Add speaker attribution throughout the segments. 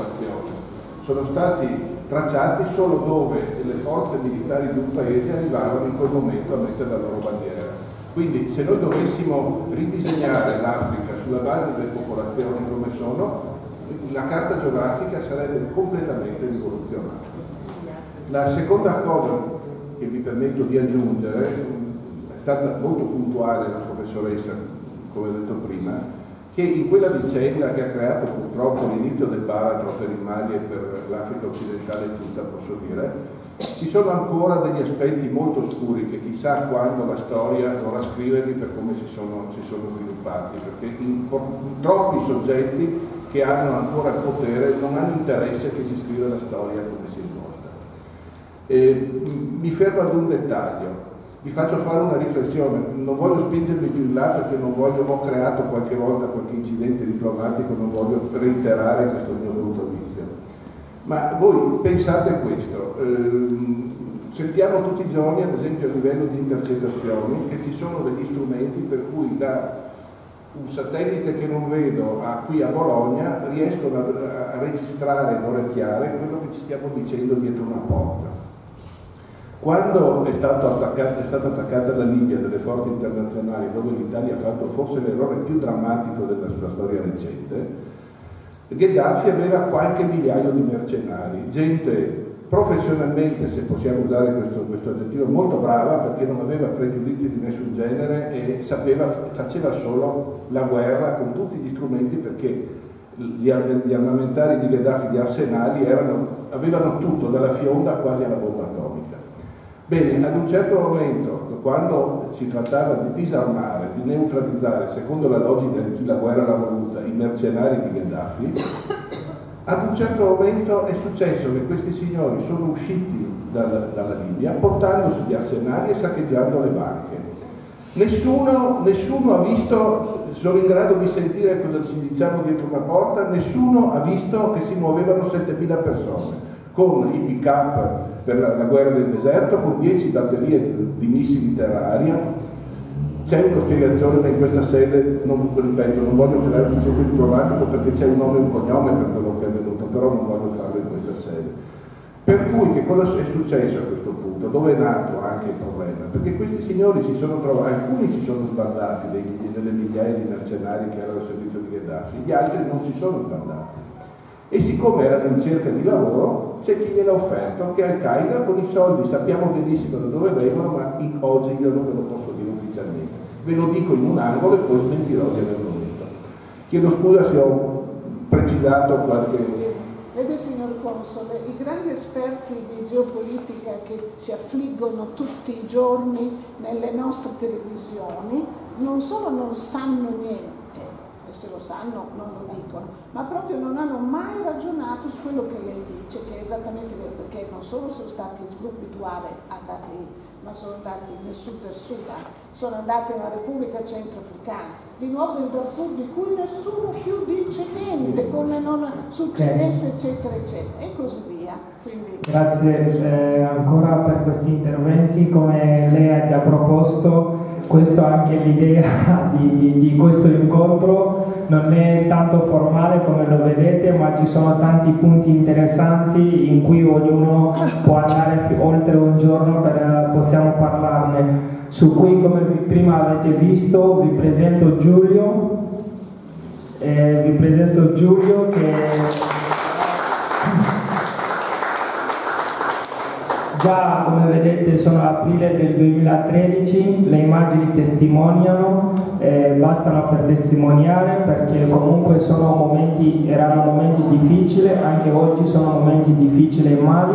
Speaker 1: popolazione sono stati tracciati solo dove le forze militari di un paese arrivavano in quel momento a mettere la loro bandiera. Quindi se noi dovessimo ridisegnare l'Africa sulla base delle popolazioni come sono, la carta geografica sarebbe completamente rivoluzionata. La seconda cosa che mi permetto di aggiungere, è stata molto puntuale la professoressa, come ho detto prima, che in quella vicenda che ha creato purtroppo l'inizio del baratro per il Mali e per l'Africa occidentale tutta, posso dire, ci sono ancora degli aspetti molto oscuri che chissà quando la storia dovrà scriverli per come si sono, si sono sviluppati, perché troppi soggetti che hanno ancora il potere non hanno interesse che si scriva la storia come si è svolta. Mi fermo ad un dettaglio vi faccio fare una riflessione, non voglio spingermi più in là perché non voglio, ho creato qualche volta qualche incidente diplomatico, non voglio reiterare questo mio brutto vizio. Ma voi pensate a questo, ehm, sentiamo tutti i giorni, ad esempio a livello di intercettazioni, che ci sono degli strumenti per cui da un satellite che non vedo a qui a Bologna riescono a, a registrare e orecchiare quello che ci stiamo dicendo dietro una porta. Quando è, attaccato, è, stata attaccata la Libia dalle forze internazionali, dove l'Italia ha fatto forse l'errore più drammatico della sua storia recente, Gheddafi aveva qualche migliaio di mercenari, gente professionalmente, se possiamo usare questo, questo aggettivo, molto brava perché non aveva pregiudizi di nessun genere e sapeva, faceva solo la guerra con tutti gli strumenti perché gli, armamentari di Gheddafi, gli arsenali, erano, avevano tutto, dalla fionda quasi alla bomba atomica. Bene, ad un certo momento, quando si trattava di disarmare, di neutralizzare, secondo la logica di chi la guerra l'ha voluta, i mercenari di Gheddafi, ad un certo momento è successo che questi signori sono usciti dal, dalla Libia portandosi gli arsenali e saccheggiando le banche. Nessuno, nessuno, ha visto, sono in grado di sentire cosa ci diciamo dietro una porta, nessuno ha visto che si muovevano 7.000 persone con i pick-up per la, la, guerra del deserto, con 10 batterie di missili terra-aria. C'è una spiegazione, ma in questa sede, non, ripeto, non voglio creare un gioco diplomatico perché c'è un nome e un cognome per quello che è avvenuto, però non voglio farlo in questa sede. Per cui che cosa è successo a questo punto? Dove è nato anche il problema? Perché questi signori si sono trovati, alcuni si sono sbandati dei, delle migliaia di mercenari che erano al servizio di Gheddafi, gli altri non si sono sbandati e siccome erano in cerca di lavoro c'è chi gliel'ha offerto che Al-Qaeda con i soldi sappiamo benissimo da dove vengono ma oggi io non ve lo posso dire ufficialmente. Ve lo dico in un angolo e poi smentirò di averlo detto chiedo scusa se ho precisato qualche
Speaker 2: Vede signor Console, i grandi esperti di geopolitica che ci affliggono tutti i giorni nelle nostre televisioni non solo non sanno niente, e se lo sanno non lo dicono, ma proprio non hanno mai ragionato su quello che lei dice, che è esattamente vero, perché non solo sono stati gruppi tuare andati lì, ma sono andati nel sud del Sudan, sono andati nella Repubblica Centroafricana, di nuovo nel Darfur di cui nessuno più dice niente, come non succedesse, eccetera, eccetera, e così via. Quindi...
Speaker 3: Grazie eh, ancora per questi interventi, come lei ha già proposto questa è anche l'idea di, di, questo incontro, non è tanto formale come lo vedete, ma ci sono tanti punti interessanti in cui ognuno può andare oltre un giorno per possiamo parlarne. Su cui, come prima avete visto, vi presento Giulio, eh, vi presento Giulio che Già come vedete sono aprile del 2013, le immagini testimoniano, eh, bastano per testimoniare perché comunque sono momenti, erano momenti difficili, anche oggi sono momenti difficili e mali,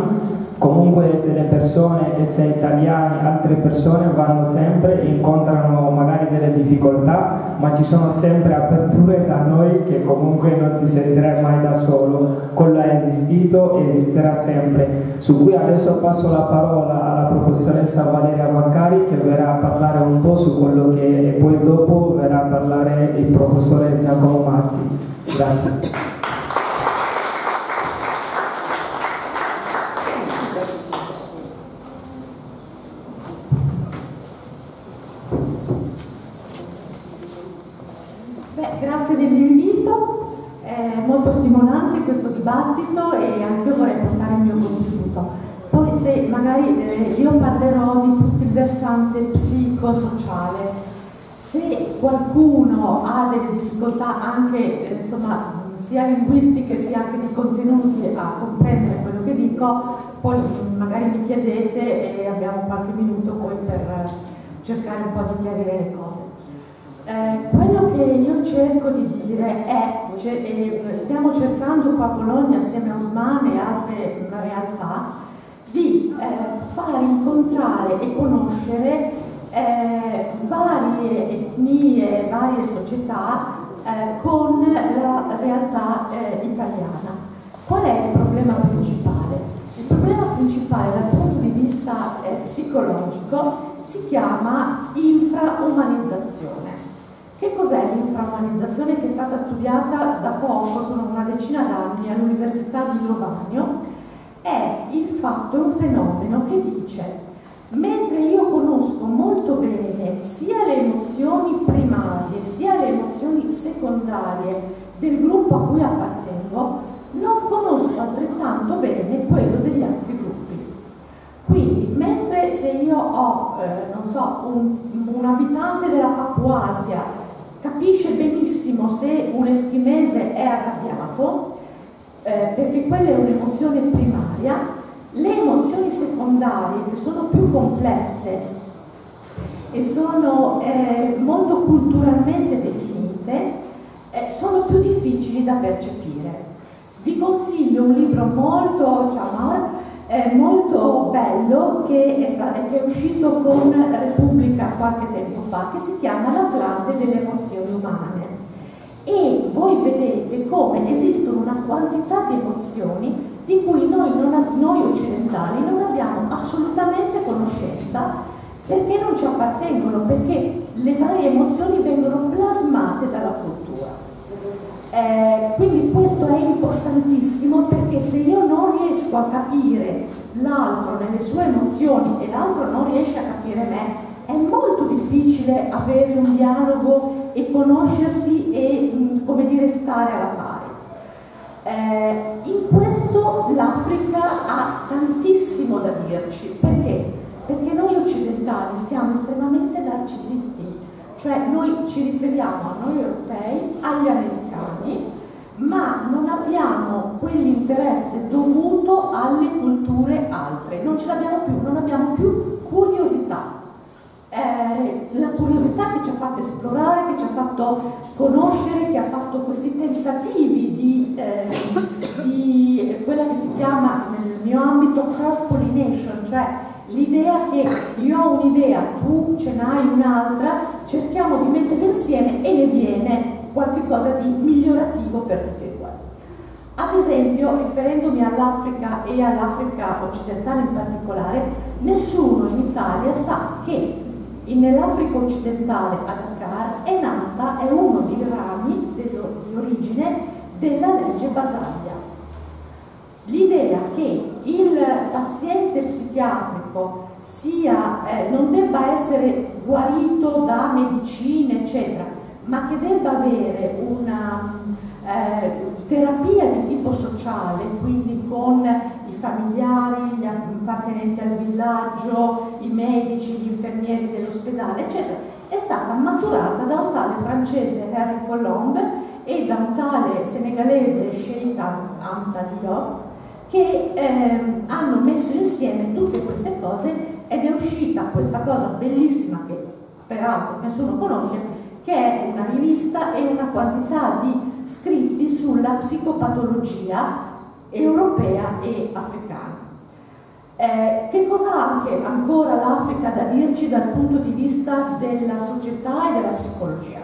Speaker 3: comunque delle persone, che sia italiani, altre persone vanno sempre, incontrano magari delle difficoltà, ma ci sono sempre aperture da noi che comunque non ti sentirai mai da solo, quello è esistito e esisterà sempre. Su cui adesso passo la parola alla professoressa Valeria Vaccari che verrà a parlare un po' su quello che e poi dopo verrà a parlare il professore Giacomo Matti. Grazie.
Speaker 4: Beh, grazie dell'invito, è molto stimolante questo dibattito e anche io vorrei portare il mio contributo. Poi se magari eh, io parlerò di tutto il versante psicosociale, se qualcuno ha delle difficoltà anche eh, insomma, sia linguistiche sia anche di contenuti a comprendere quello che dico, poi magari mi chiedete e abbiamo qualche minuto poi per cercare un po' di chiarire le cose. Eh, quello che io cerco di dire è, cioè, eh, stiamo cercando qua a Bologna assieme a Osmane e altre realtà, di eh, far incontrare e conoscere eh, varie etnie, varie società eh, con la realtà italiana. Qual è il problema principale? Il problema principale dal punto di vista psicologico si chiama infraumanizzazione. Che cos'è l'infraumanizzazione che è stata studiata da poco, sono una decina d'anni all'Università di Lovanio? È il fatto, è un fenomeno che dice mentre io conosco molto bene sia le emozioni primarie sia le emozioni secondarie del gruppo a cui appartengo, non conosco altrettanto bene quello degli altri gruppi. Quindi, mentre se io ho, eh, non so, un, un abitante della Papuasia capisce benissimo se un eschimese è arrabbiato, eh, perché quella è un'emozione primaria, le emozioni secondarie, che sono più complesse e sono eh, molto culturalmente definite, eh, sono più difficili da percepire. Vi consiglio un libro molto, ciao, eh, molto bello che è, stato, che è uscito con Repubblica qualche tempo fa, che si chiama L'Atlante delle emozioni umane. E voi vedete come esistono una quantità di emozioni di cui noi, non, noi occidentali non abbiamo assolutamente conoscenza perché non ci appartengono, perché le varie emozioni vengono plasmate dalla cultura. Eh, quindi questo è importantissimo perché se io non riesco a capire l'altro nelle sue emozioni e l'altro non riesce a capire me, è molto difficile avere un dialogo e conoscersi e, mm, come dire, stare alla pari. Eh, in questo l'Africa ha tantissimo da dirci, perché? Perché noi occidentali siamo estremamente narcisisti, cioè noi ci riferiamo a noi europei, agli americani, ma non abbiamo quell'interesse dovuto alle culture altre, non ce l'abbiamo più, non abbiamo più curiosità. Eh, la curiosità che ci ha fatto esplorare, che ci ha fatto conoscere, che ha fatto questi tentativi di, eh, di quella che si chiama nel mio ambito cross pollination, cioè l'idea che io ho un'idea, tu ce n'hai un'altra, cerchiamo di metterle insieme e ne viene qualcosa di migliorativo per tutti e due. Ad esempio, riferendomi all'Africa e all'Africa occidentale in particolare, nessuno in Italia sa che nell'Africa occidentale a Dakar è nata, è uno dei rami dello, di origine della legge Basaglia. L'idea che il paziente psichiatrico sia, eh, non debba essere guarito da medicine, eccetera, ma che debba avere una eh, terapia di tipo sociale, quindi con i familiari, gli appartenenti al villaggio, i medici, gli infermieri dell'ospedale, eccetera, è stata maturata da un tale francese Henry Colombe e da un tale senegalese Sheikh Anta Diop che eh, hanno messo insieme tutte queste cose ed è uscita questa cosa bellissima che peraltro nessuno conosce, che è una rivista e una quantità di scritti sulla psicopatologia europea e africana. Eh, che cosa ha anche ancora l'Africa da dirci dal punto di vista della società e della psicologia?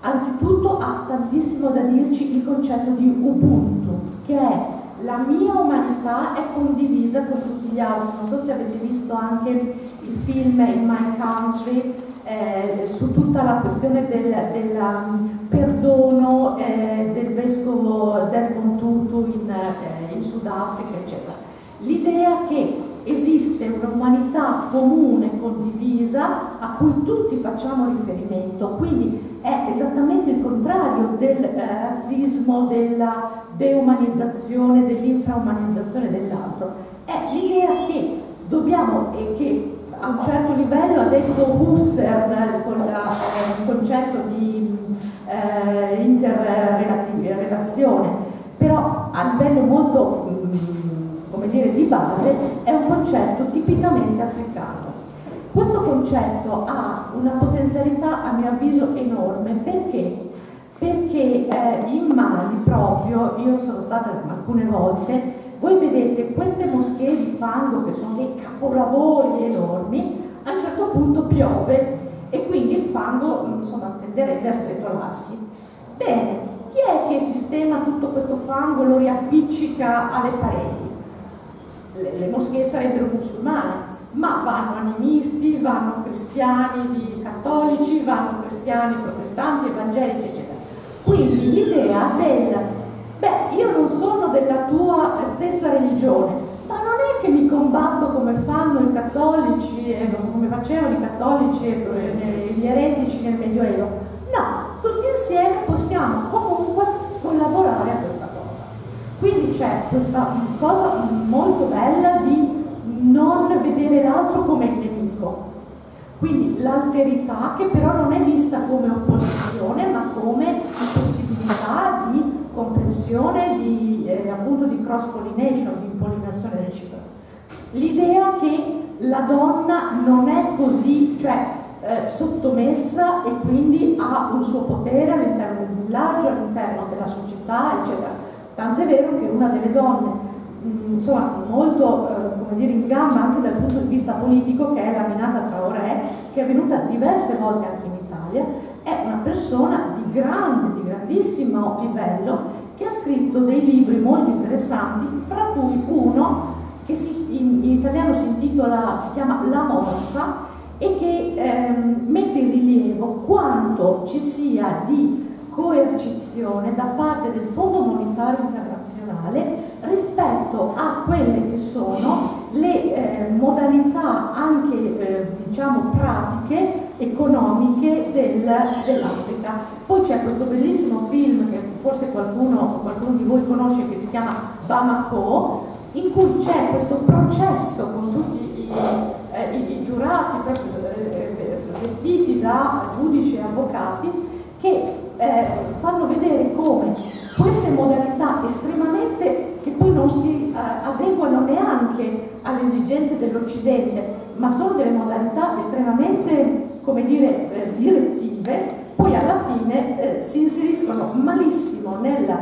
Speaker 4: Anzitutto ha tantissimo da dirci il concetto di Ubuntu, che è la mia umanità è condivisa con tutti gli altri. Non so se avete visto anche il film In My Country eh, su tutta la questione del, del um, perdono eh, del vescovo Desmond Tutu in, eh, in Sudafrica, eccetera. L'idea che esiste un'umanità comune, condivisa, a cui tutti facciamo riferimento, quindi è esattamente il contrario del eh, razzismo, della deumanizzazione, dell'infraumanizzazione dell'altro, è l'idea che dobbiamo e che a un certo livello ha detto Husserl con eh, il concetto di eh, interrelazione, però a livello molto mm, come dire, di base è un concetto tipicamente africano. Questo concetto ha una potenzialità a mio avviso enorme perché? Perché eh, in Mali proprio, io sono stata alcune volte, voi vedete queste moschee di fango che sono dei capolavori enormi, a un certo punto piove e quindi il fango insomma, tenderebbe a stretolarsi. Bene, chi è che sistema tutto questo fango, lo riappiccica alle pareti? Le, le moschee sarebbero musulmane, ma vanno animisti, vanno cristiani cattolici, vanno cristiani protestanti, evangelici, eccetera. Quindi l'idea del, beh, io non sono della tua stessa religione, ma non è che mi combatto come fanno i cattolici, come facevano i cattolici e gli eretici nel Medioevo, No, tutti insieme possiamo comunque collaborare a questa cosa. Quindi c'è questa cosa molto bella di non vedere l'altro come il nemico. Quindi l'alterità che però non è vista come opposizione ma come possibilità di comprensione, di, eh, appunto di cross pollination, di impollinazione reciproca. L'idea che la donna non è così, cioè eh, sottomessa e quindi ha un suo potere all'interno del villaggio, all'interno della società, eccetera. Tant'è vero che una delle donne, mh, mm, insomma, molto eh, dire, in gamba anche dal punto di vista politico, che è la Minata Traoré, che è venuta diverse volte anche in Italia, è una persona di grande, grandissimo livello, che ha scritto dei libri molto interessanti, fra cui uno che si, in, in italiano si intitola, si chiama La Morsa, e che ehm, mette in rilievo quanto ci sia di coercizione da parte del Fondo Monetario Internazionale rispetto a quelle che sono le eh, modalità anche eh, diciamo pratiche economiche del, dell'Africa. Poi c'è questo bellissimo film che forse qualcuno, qualcuno di voi conosce che si chiama Bamako in cui c'è questo processo con tutti i eh, i, i, giurati eh, vestiti da giudici e avvocati che eh, fanno vedere come queste modalità estremamente che poi non si eh, adeguano neanche alle esigenze dell'Occidente, ma sono delle modalità estremamente, come dire, direttive, poi alla fine eh, si inseriscono malissimo nel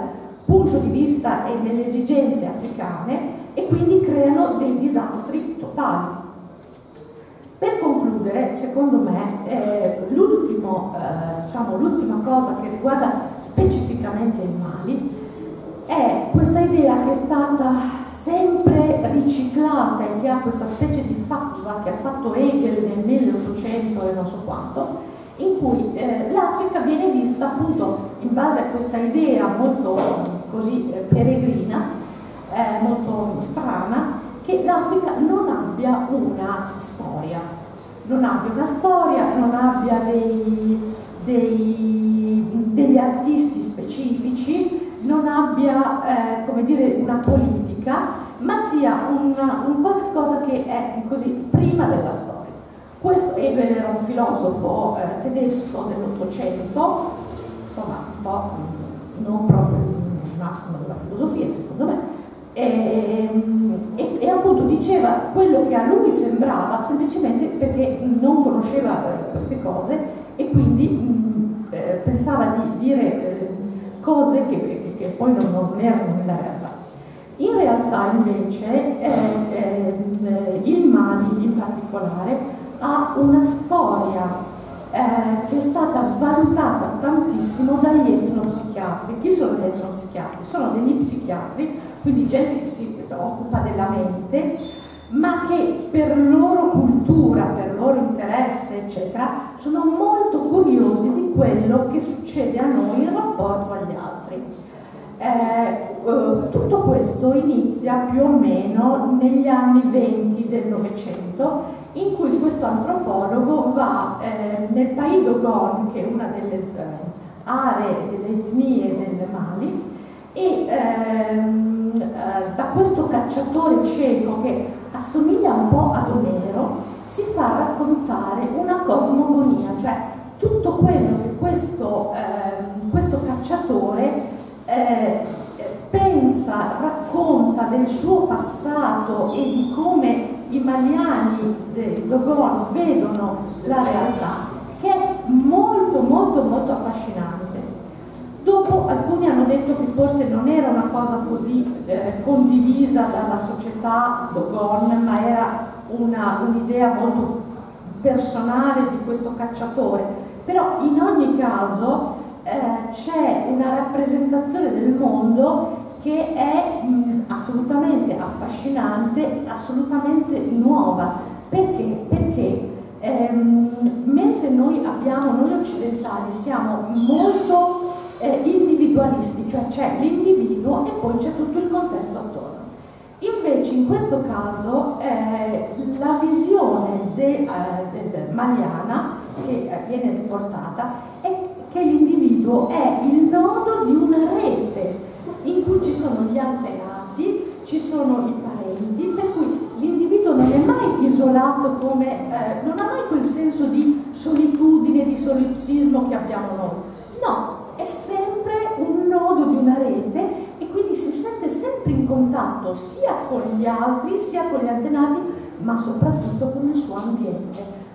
Speaker 4: punto di vista e nelle esigenze africane e quindi creano dei disastri totali. Per concludere, secondo me, eh, l'ultimo, eh, diciamo, l'ultima cosa che riguarda specificamente il Mali è questa idea che è stata sempre riciclata e che ha questa specie di fatwa che ha fatto Hegel nel 1800 e non so quanto, in cui eh, l'Africa viene vista appunto in base a questa idea molto così eh, peregrina, eh, molto strana, che l'Africa non abbia una storia, non abbia una storia, non abbia dei, dei, degli artisti specifici, non abbia eh, come dire, una politica, ma sia un, un qualcosa che è così prima della storia. Questo Hegel era un filosofo eh, tedesco dell'Ottocento, insomma un po' non proprio il massimo della filosofia secondo me, e, e, e, appunto diceva quello che a lui sembrava semplicemente perché non conosceva eh, queste cose e quindi mh, eh, pensava di dire eh, cose che, che, che, poi non, non, erano nella realtà. In realtà invece eh, eh, il Mali in particolare ha una storia eh, che è stata valutata tantissimo dagli etnopsichiatri. Chi sono gli etnopsichiatri? Sono degli psichiatri, quindi gente che si occupa della mente, ma che per loro cultura, per loro interesse, eccetera, sono molto curiosi di quello che succede a noi in rapporto agli altri. Eh, eh, tutto questo inizia più o meno negli anni 20 del Novecento in cui questo antropologo va eh, nel Pays d'Ogon, che è una delle eh, aree, delle etnie del Mali, e ehm, eh, da questo cacciatore cieco che assomiglia un po' ad Omero si fa raccontare una cosmogonia, cioè tutto quello che questo, ehm, questo cacciatore eh, pensa, racconta del suo passato e di come i maliani di Dogon vedono la realtà, che è molto molto molto affascinante. Dopo alcuni hanno detto che forse non era una cosa così eh, condivisa dalla società Dogon, ma era un'idea un molto personale di questo cacciatore. Però in ogni caso eh, c'è una rappresentazione del mondo che è mh, assolutamente affascinante, assolutamente nuova. Perché? Perché ehm, mentre noi abbiamo, noi occidentali siamo molto eh, individualisti, cioè c'è l'individuo e poi c'è tutto il contesto attorno. Invece in questo caso eh, la visione de, eh, de, Maliana che eh, viene riportata è che l'individuo è il nodo di una rete in cui ci sono gli antenati, ci sono i parenti, per cui l'individuo non è mai isolato come, eh, non ha mai quel senso di solitudine, di solipsismo che abbiamo noi. No, è sempre un nodo di una rete e quindi si sente sempre in contatto sia con gli altri, sia con gli antenati, ma soprattutto con il suo.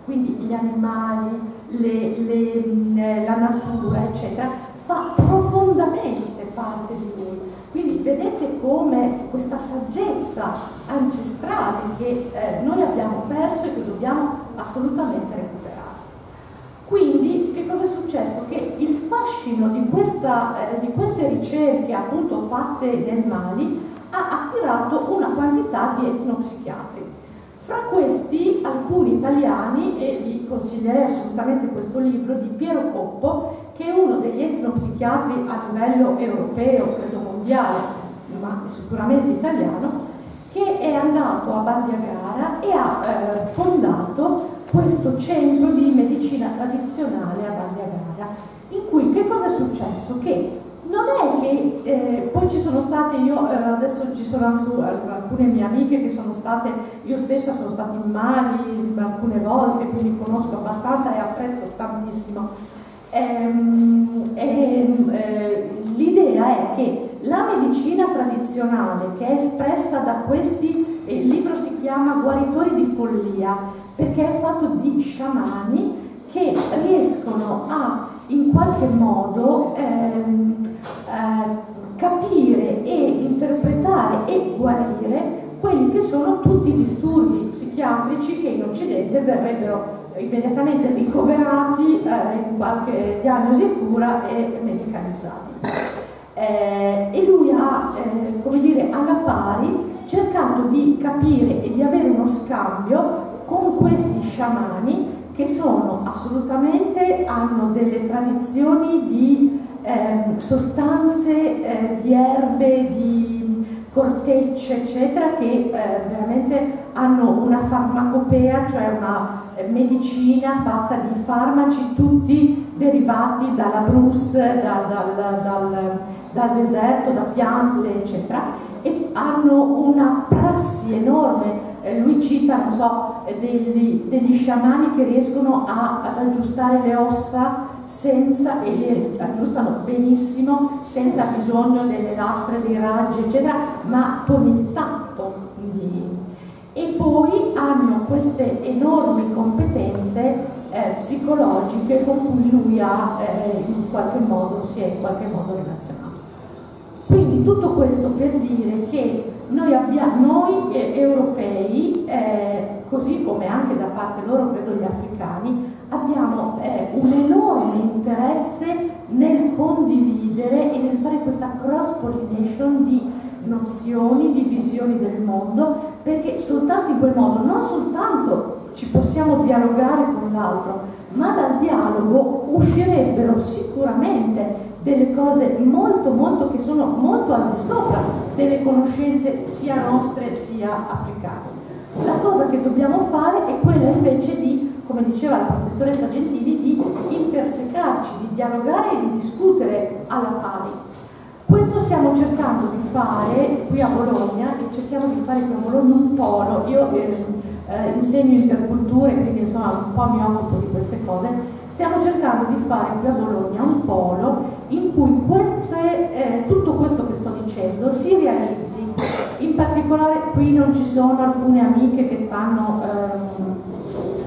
Speaker 4: Quindi gli animali, le, le, la natura, eccetera, fa profondamente parte di lui. Quindi vedete come questa saggezza ancestrale che eh, noi abbiamo perso e che dobbiamo assolutamente recuperare. Quindi che cosa è successo? Che il fascino di, questa, eh, di queste ricerche appunto fatte nel Mali ha attirato una quantità di etnopsichiatri. Fra questi alcuni italiani, e vi consiglierei assolutamente questo libro di Piero Coppo, che è uno degli etnopsichiatri a livello europeo, credo mondiale, ma sicuramente italiano, che è andato a Bandiagara e ha eh, fondato questo centro di medicina tradizionale a Bandiagara, in cui che cosa è successo? Che è che eh, poi ci sono state, io eh, adesso ci sono alcune mie amiche che sono state, io stessa sono stata in Mali alcune volte, quindi conosco abbastanza e apprezzo tantissimo. Ehm, ehm, eh, L'idea è che la medicina tradizionale che è espressa da questi, il libro si chiama Guaritori di follia, perché è fatto di sciamani che riescono a in qualche modo ehm, eh, capire e interpretare e guarire quelli che sono tutti i disturbi psichiatrici che in Occidente verrebbero immediatamente ricoverati eh, in qualche diagnosi e cura e medicalizzati. Eh, e lui ha, eh, come dire, alla pari cercato di capire e di avere uno scambio con questi sciamani che sono assolutamente, hanno delle tradizioni di eh, sostanze, eh, di erbe, di cortecce, eccetera, che eh, veramente hanno una farmacopea, cioè una eh, medicina fatta di farmaci tutti derivati dalla Bruce, da, dal, dal, dal deserto, da piante, eccetera, e hanno una prassi enorme. Eh, lui cita, non so, eh, degli, degli, sciamani che riescono a, ad aggiustare le ossa senza, e le aggiustano benissimo, senza bisogno delle lastre, dei raggi, eccetera, ma con il tatto. E poi hanno queste enormi competenze eh, psicologiche con cui lui ha eh, in qualche modo, si è in qualche modo relazionato. Quindi tutto questo per dire che noi, abbiamo, noi europei, eh, così come anche da parte loro, credo gli africani, abbiamo eh, un enorme interesse nel condividere e nel fare questa cross pollination di nozioni, di visioni del mondo, perché soltanto in quel modo, non soltanto ci possiamo dialogare con l'altro, ma dal dialogo uscirebbero sicuramente delle cose molto molto che sono molto al di sopra delle conoscenze sia nostre sia africane. La cosa che dobbiamo fare è quella invece di, come diceva la professoressa Gentili, di intersecarci, di dialogare e di discutere alla pari. Questo stiamo cercando di fare qui a Bologna e cerchiamo di fare qui a Bologna un polo. Io eh, insegno interculture, quindi insomma un po' mi occupo di queste cose. Stiamo cercando di fare qui a Bologna un polo in cui queste, eh, tutto questo che sto dicendo si realizzi. In particolare qui non ci sono alcune amiche che stanno ehm,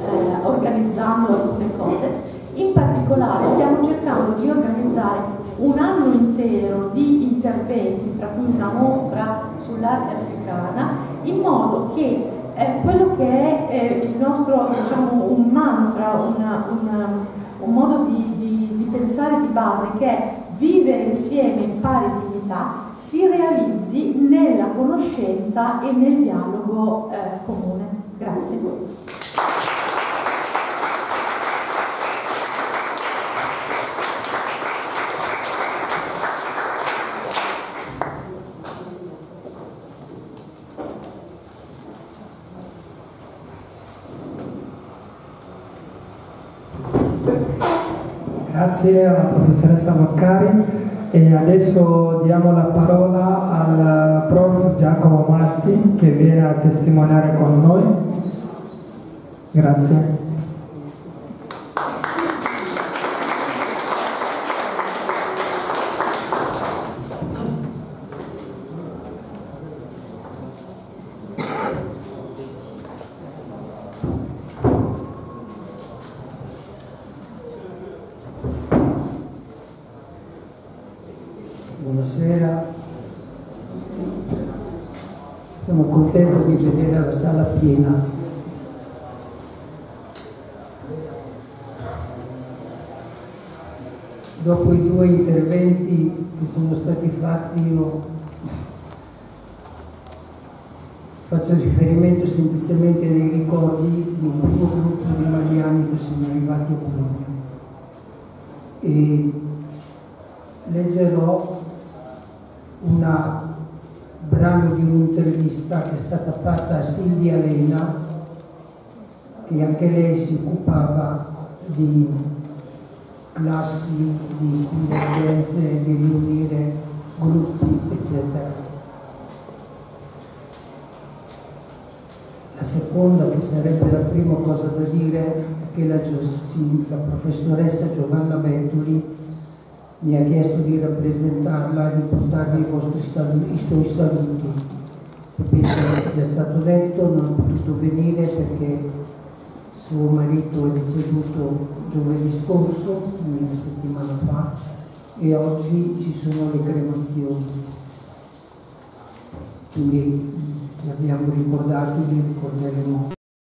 Speaker 4: eh, organizzando alcune cose. In particolare stiamo cercando di organizzare un anno intero di interventi, fra cui una mostra sull'arte africana, in modo che eh, quello che è eh, il nostro, diciamo, un mantra, una, una, un modo di, di, di pensare di base che è vivere insieme in pari dignità, si realizzi nella conoscenza e nel dialogo eh, comune. Grazie.
Speaker 3: Grazie alla professoressa Maccari e adesso diamo la parola al prof Giacomo Matti che viene a testimoniare con noi. Grazie.
Speaker 5: Buonasera, sono contento di vedere la sala piena. Dopo i due interventi che sono stati fatti io faccio riferimento semplicemente nei ricordi di un primo gruppo di maliani che sono arrivati a Bologna. E leggerò un brano di un'intervista che è stata fatta a Silvia Lena, che anche lei si occupava di classi, di convergenze, di riunire gruppi, eccetera. La seconda, che sarebbe la prima cosa da dire, è che la, la professoressa Giovanna Bettoli mi ha chiesto di rappresentarla e di portarvi i, vostri saluti, i suoi saluti. Sapete che è già stato detto, non ha potuto venire perché suo marito è deceduto giovedì scorso, una settimana fa, e oggi ci sono le cremazioni. Quindi l'abbiamo ricordato e li ricorderemo.